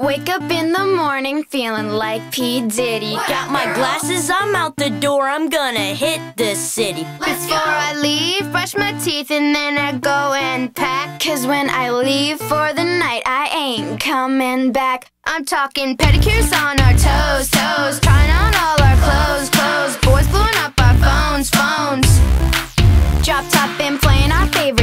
Wake up in the morning feeling like P. Diddy. Got my glasses, I'm out the door, I'm gonna hit the city. Let's Before go. I leave, brush my teeth and then I go and pack. Cause when I leave for the night, I ain't coming back. I'm talking pedicures on our toes, toes. Trying on all our clothes, clothes. Boys blowing up our phones, phones. Drop top and playing our favorite.